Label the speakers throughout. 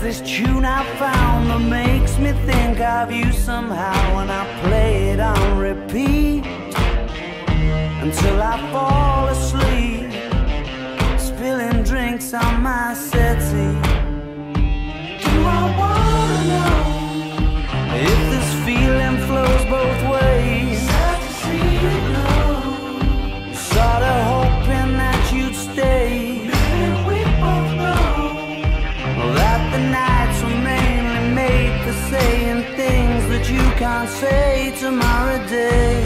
Speaker 1: This tune I found that makes me think of you somehow, and I play it on repeat until I fall asleep, spilling drinks on my things that you can't say tomorrow day.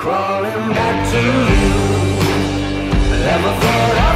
Speaker 1: Crawling back to you. Ever thought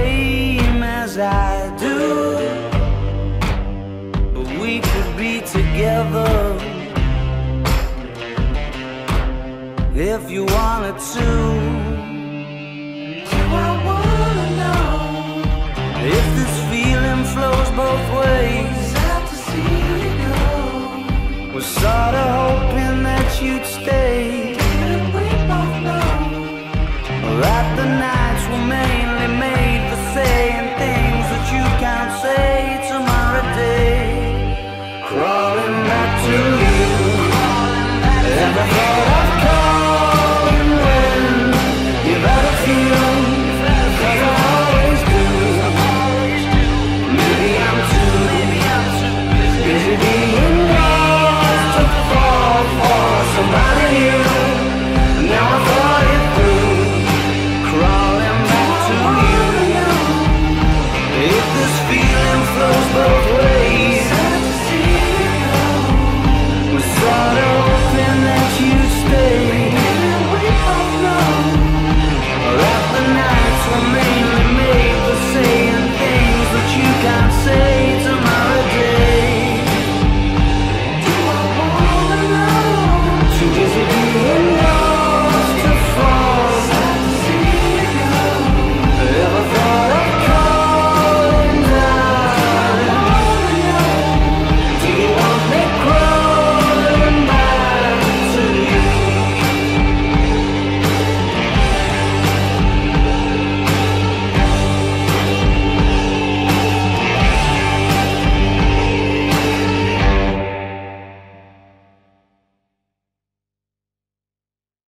Speaker 1: as I do. But we could be together if you wanted to. Do I wanna know if this feeling flows both ways? Sad to see you go. Was sorta hoping